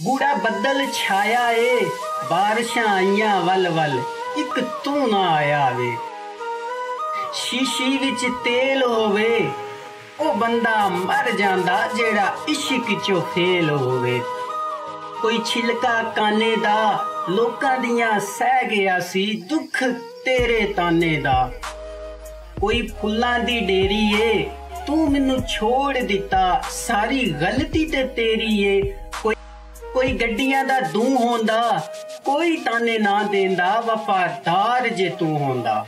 ਗੂੜਾ ਬੱਦਲ ਛਾਇਆ ਏ, ਬਾਰਿਸ਼ਾਂ ਆਈਆਂ ਵੱਲ ਵੱਲ, ਇੱਕ ਤੂੰ ਨਾ ਆਇਆ ਵੇ ਸ਼ੀਸ਼ੀ ਵਿੱਚ ਤੇਲ ਹੋਵੇ, ਉਹ ਬੰਦਾ ਮਰ ਜਾਂਦਾ ਜਿਹੜਾ ਇਸ਼ਕ ਚੋਂ ਫੇਲ ਹੋਵੇ। ਕੋਈ ਛਿਲਕਾ ਕਾਨੇ ਦਾ, ਲੋਕਾਂ ਦੀਆਂ ਸਹਿ ਗਿਆ ਸੀ ਦੁੱਖ ਤੇਰੇ ਤਾਨੇ ਦਾ। ਕੋਈ ਫੁੱਲਾਂ ਦੀ ਡੇਰੀ ਏ, ਤੂੰ ਮੈਨੂੰ ਛੋੜ ਦਿੱਤਾ, ਸਾਰੀ ਗਲਤੀ ਤੇ ਤੇਰੀ ਏ ਕੋਈ ਗੱਡੀਆਂ ਦਾ ਦੂ ਹੁੰਦਾ ਕੋਈ ਤਾਨੇ ਨਾ ਦੇਂਦਾ ਵਫਾਦਾਰ ਜੇ ਤੂੰ ਹੁੰਦਾ।